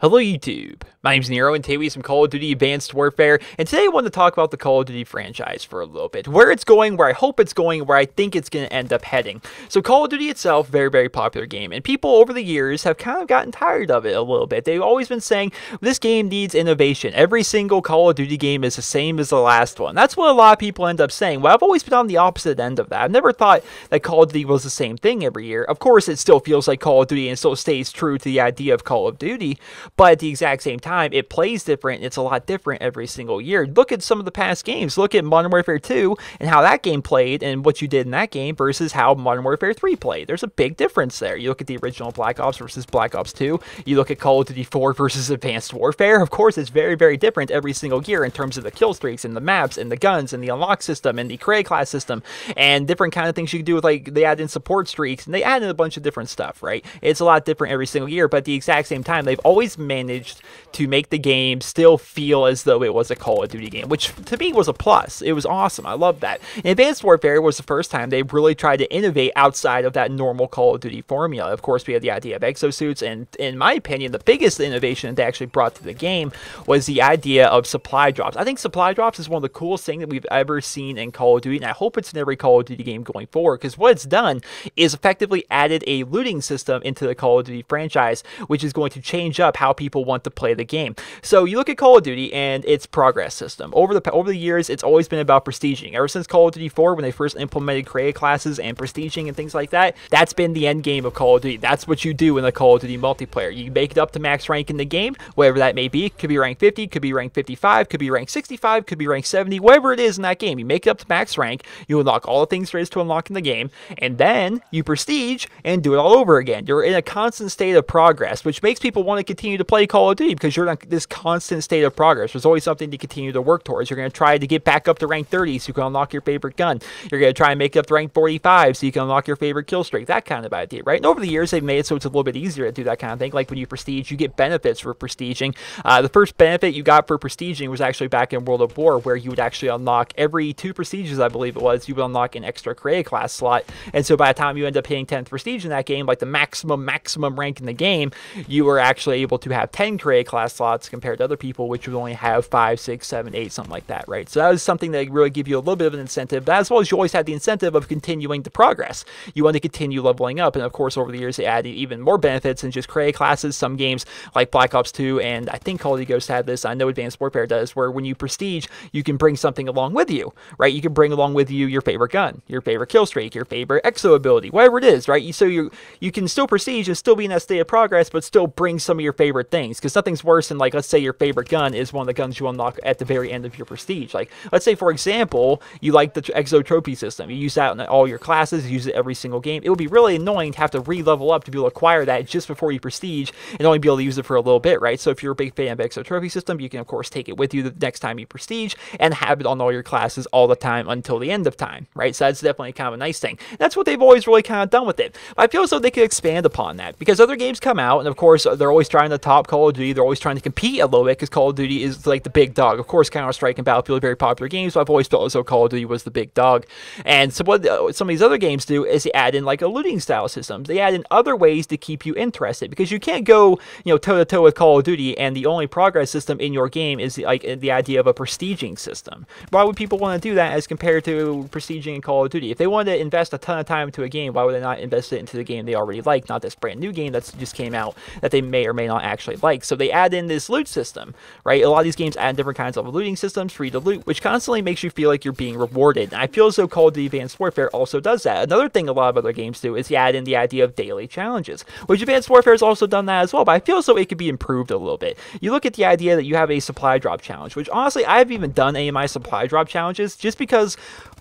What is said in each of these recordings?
Hello YouTube, my name's Nero and today we have some Call of Duty Advanced Warfare and today I want to talk about the Call of Duty franchise for a little bit, where it's going, where I hope it's going, where I think it's going to end up heading. So Call of Duty itself, very very popular game and people over the years have kind of gotten tired of it a little bit. They've always been saying this game needs innovation. Every single Call of Duty game is the same as the last one. That's what a lot of people end up saying. Well I've always been on the opposite end of that. I've never thought that Call of Duty was the same thing every year. Of course it still feels like Call of Duty and still stays true to the idea of Call of Duty but at the exact same time, it plays different. It's a lot different every single year. Look at some of the past games. Look at Modern Warfare 2 and how that game played and what you did in that game versus how Modern Warfare 3 played. There's a big difference there. You look at the original Black Ops versus Black Ops 2. You look at Call of Duty 4 versus Advanced Warfare. Of course, it's very, very different every single year in terms of the kill streaks and the maps and the guns and the unlock system and the create class system and different kind of things you can do with like they add in support streaks and they add in a bunch of different stuff, right? It's a lot different every single year, but at the exact same time, they've always managed to make the game still feel as though it was a Call of Duty game, which to me was a plus. It was awesome. I love that. And Advanced Warfare was the first time they really tried to innovate outside of that normal Call of Duty formula. Of course, we had the idea of exosuits, and in my opinion, the biggest innovation they actually brought to the game was the idea of supply drops. I think supply drops is one of the coolest things that we've ever seen in Call of Duty, and I hope it's in every Call of Duty game going forward, because what it's done is effectively added a looting system into the Call of Duty franchise, which is going to change up how people want to play the game. So you look at Call of Duty and its progress system. Over the over the years, it's always been about prestiging. Ever since Call of Duty 4, when they first implemented create classes and prestiging and things like that, that's been the end game of Call of Duty. That's what you do in the Call of Duty multiplayer. You make it up to max rank in the game, whatever that may be. Could be rank 50, could be rank 55, could be rank 65, could be rank 70, whatever it is in that game. You make it up to max rank, you unlock all the things there is to unlock in the game, and then you prestige and do it all over again. You're in a constant state of progress, which makes people want to continue to play Call of Duty because you're in this constant state of progress. There's always something to continue to work towards. You're going to try to get back up to rank 30 so you can unlock your favorite gun. You're going to try and make it up to rank 45 so you can unlock your favorite kill streak. That kind of idea, right? And over the years, they've made it so it's a little bit easier to do that kind of thing. Like when you prestige, you get benefits for prestiging. Uh, the first benefit you got for prestiging was actually back in World at War, where you would actually unlock every two prestiges, I believe it was, you would unlock an extra create class slot. And so by the time you end up hitting 10th prestige in that game, like the maximum, maximum rank in the game, you were actually able to have 10 create class slots compared to other people, which would only have five, six, seven, eight, something like that, right? So that was something that really give you a little bit of an incentive, as well as you always had the incentive of continuing to progress. You want to continue leveling up, and of course, over the years, they added even more benefits than just create classes. Some games like Black Ops 2 and I think Call of Duty Ghosts had this. I know Advanced Warfare does, where when you prestige, you can bring something along with you, right? You can bring along with you your favorite gun, your favorite kill streak, your favorite exo ability, whatever it is, right? So you you can still prestige and still be in that state of progress, but still bring some of your favorite things. Because nothing's worse than like let's say your favorite gun is one of the guns you unlock at the very end of your prestige. Like, let's say, for example, you like the Exo Trophy system. You use that in all your classes, you use it every single game. It would be really annoying to have to re-level up to be able to acquire that just before you prestige and only be able to use it for a little bit, right? So if you're a big fan of Exo Trophy system, you can, of course, take it with you the next time you prestige and have it on all your classes all the time until the end of time, right? So that's definitely kind of a nice thing. That's what they've always really kind of done with it. I feel as though they could expand upon that because other games come out, and of course, they're always trying to top Call of Duty. They're always trying to compete a little bit because Call of Duty is like the big dog. Of course, Counter Strike and Battlefield are very popular games, but I've always felt as though Call of Duty was the big dog. And so what uh, some of these other games do is they add in like a looting style system. They add in other ways to keep you interested because you can't go you know toe to toe with Call of Duty and the only progress system in your game is like the idea of a prestiging system. Why would people want to do that as compared to prestiging in Call of Duty? If they wanted to invest a ton of time into a game, why would they not invest it into the game they already like, not this brand new game that's just came out that they may or may not actually like? So they add in this loot system, right? A lot of these games add different kinds of looting systems, free to loot, which constantly makes you feel like you're being rewarded. And I feel as though Call of Duty Advanced Warfare also does that. Another thing a lot of other games do is you add in the idea of daily challenges, which Advanced Warfare has also done that as well, but I feel as though it could be improved a little bit. You look at the idea that you have a supply drop challenge, which honestly, I haven't even done any of my supply drop challenges just because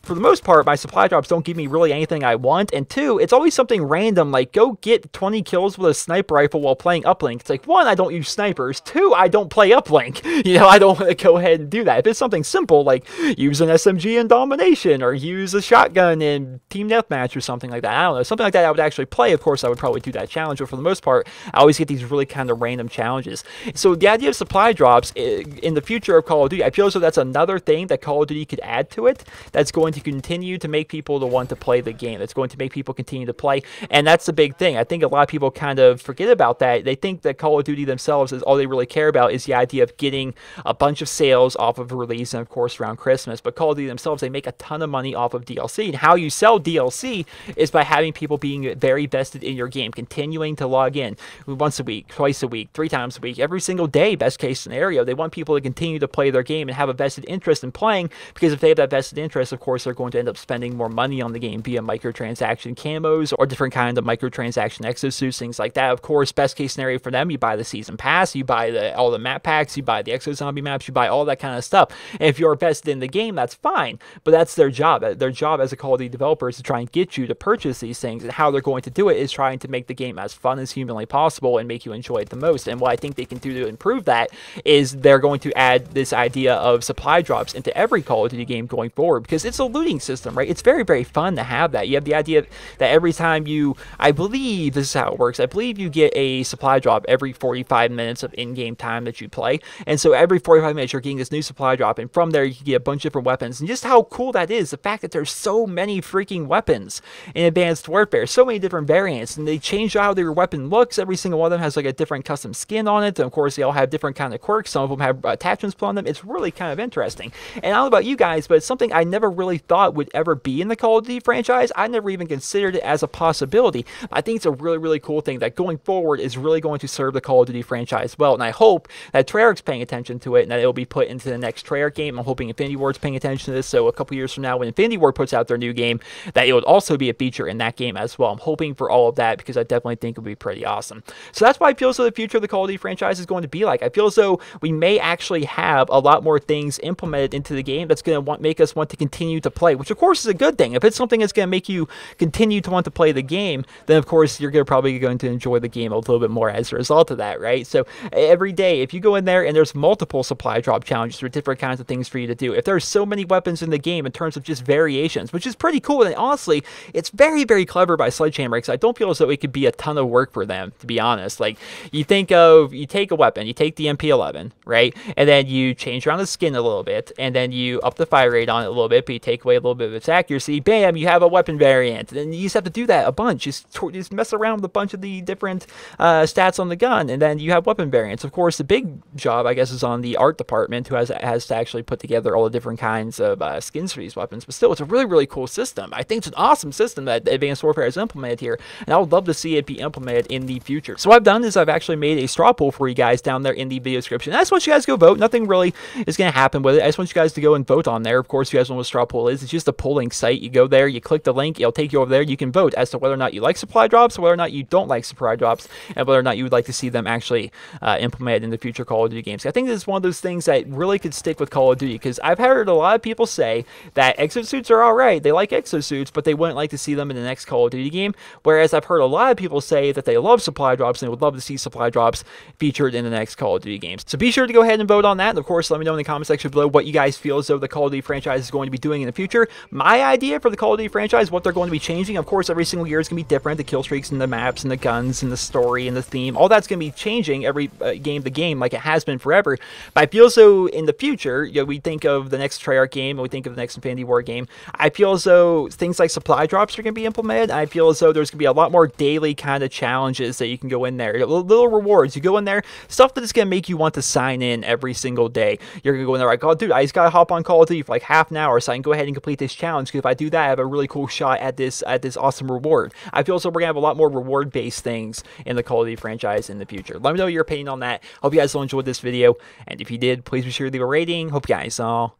for the most part, my supply drops don't give me really anything I want. And two, it's always something random, like go get 20 kills with a sniper rifle while playing uplink. It's like, one, I don't use snipers. Two, I don't play uplink. You know, I don't want to go ahead and do that. If it's something simple, like use an SMG in domination or use a shotgun in team deathmatch or something like that, I don't know, something like that I would actually play. Of course, I would probably do that challenge, but for the most part, I always get these really kind of random challenges. So the idea of supply drops eh, in the future of Call of Duty, I feel as though that's another thing that Call of Duty could add to it that's going to to continue to make people to want to play the game. It's going to make people continue to play, and that's the big thing. I think a lot of people kind of forget about that. They think that Call of Duty themselves is all they really care about is the idea of getting a bunch of sales off of release and of course around Christmas. But Call of Duty themselves, they make a ton of money off of DLC. And how you sell DLC is by having people being very vested in your game, continuing to log in once a week, twice a week, three times a week, every single day, best case scenario. They want people to continue to play their game and have a vested interest in playing because if they have that vested interest, of course, they're going to end up spending more money on the game via microtransaction camos or different kind of microtransaction exosuits, things like that. Of course, best case scenario for them, you buy the season pass, you buy the all the map packs, you buy the exo zombie maps, you buy all that kind of stuff. And if you're invested in the game, that's fine, but that's their job. Their job as a Call of Duty developer is to try and get you to purchase these things, and how they're going to do it is trying to make the game as fun as humanly possible and make you enjoy it the most. And what I think they can do to improve that is they're going to add this idea of supply drops into every Call of Duty game going forward because it's a looting system, right? It's very, very fun to have that. You have the idea that every time you, I believe this is how it works, I believe you get a supply drop every 45 minutes of in game time that you play. And so every 45 minutes, you're getting this new supply drop, and from there, you can get a bunch of different weapons. And just how cool that is the fact that there's so many freaking weapons in Advanced Warfare, so many different variants, and they change how their weapon looks. Every single one of them has like a different custom skin on it. And of course, they all have different kind of quirks. Some of them have attachments put on them. It's really kind of interesting. And I don't know about you guys, but it's something I never really thought would ever be in the Call of Duty franchise. I never even considered it as a possibility. I think it's a really, really cool thing that going forward is really going to serve the Call of Duty franchise well. And I hope that Treyarch's paying attention to it and that it'll be put into the next Treyarch game. I'm hoping Infinity Ward's paying attention to this. So a couple years from now, when Infinity Ward puts out their new game, that it would also be a feature in that game as well. I'm hoping for all of that because I definitely think it would be pretty awesome. So that's why I feel so the future of the Call of Duty franchise is going to be like. I feel as though we may actually have a lot more things implemented into the game that's going to make us want to continue to play, which of course is a good thing. If it's something that's going to make you continue to want to play the game, then of course you're gonna, probably going to enjoy the game a little bit more as a result of that, right? So every day, if you go in there and there's multiple supply drop challenges or different kinds of things for you to do, if there's so many weapons in the game in terms of just variations, which is pretty cool, and honestly, it's very, very clever by Sledgehammer because I don't feel as though it could be a ton of work for them, to be honest. Like, you think of, you take a weapon, you take the MP11, right? And then you change around the skin a little bit, and then you up the fire rate on it a little bit, but you take away a little bit of its accuracy, bam, you have a weapon variant. And you just have to do that a bunch. Just, just mess around with a bunch of the different uh, stats on the gun, and then you have weapon variants. Of course, the big job, I guess, is on the art department, who has has to actually put together all the different kinds of uh, skins for these weapons. But still, it's a really, really cool system. I think it's an awesome system that Advanced Warfare has implemented here, and I would love to see it be implemented in the future. So what I've done is I've actually made a straw poll for you guys down there in the video description. I just want you guys to go vote. Nothing really is going to happen with it. I just want you guys to go and vote on there. Of course, you guys want what straw poll is. It's just a polling site. You go there, you click the link, it'll take you over there. You can vote as to whether or not you like supply drops, whether or not you don't like supply drops, and whether or not you would like to see them actually uh, implemented in the future Call of Duty games. I think this is one of those things that really could stick with Call of Duty because I've heard a lot of people say that exosuits are alright. They like exosuits, but they wouldn't like to see them in the next Call of Duty game. Whereas I've heard a lot of people say that they love supply drops and would love to see supply drops featured in the next Call of Duty games. So be sure to go ahead and vote on that. And of course, let me know in the comment section below what you guys feel as though the Call of Duty franchise is going to be doing in the future. My idea for the Call of Duty franchise, what they're going to be changing. Of course, every single year is going to be different. The kill streaks and the maps and the guns and the story and the theme, all that's going to be changing every uh, game the game like it has been forever. But I feel so in the future, you know, we think of the next Treyarch game and we think of the next Infinity Ward game. I feel as though things like supply drops are going to be implemented. I feel as though there's going to be a lot more daily kind of challenges that you can go in there. Little, rewards. You go in there, stuff that is going to make you want to sign in every single day. You're going to go in there like, oh, dude, I just got to hop on Call of Duty for like half an hour so I can go and complete this challenge. Because if I do that, I have a really cool shot at this at this awesome reward. I feel so we're gonna have a lot more reward based things in the Call of Duty franchise in the future. Let me know your opinion on that. Hope you guys all enjoyed this video, and if you did, please be sure to leave a rating. Hope you guys all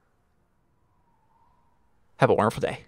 have a wonderful day.